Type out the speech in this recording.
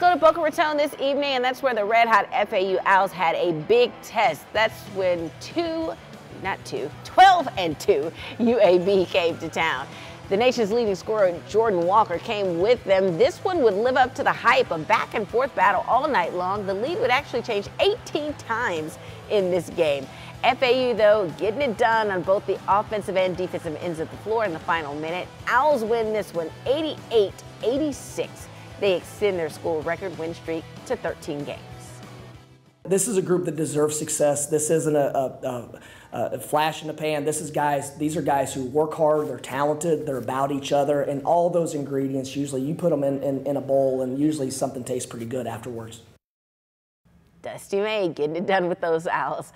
Go to Boca Raton this evening, and that's where the red hot FAU Owls had a big test. That's when two, not two, 12 and 2 UAB came to town. The nation's leading scorer, Jordan Walker, came with them. This one would live up to the hype, a back and forth battle all night long. The lead would actually change 18 times in this game. FAU, though, getting it done on both the offensive and defensive ends of the floor in the final minute. Owls win this one 88 86. They extend their school record win streak to 13 games. This is a group that deserves success. This isn't a, a, a, a, flash in the pan. This is guys. These are guys who work hard. They're talented. They're about each other, and all those ingredients. Usually, you put them in, in, in a bowl, and usually something tastes pretty good afterwards. Dusty May getting it done with those owls.